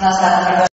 na sala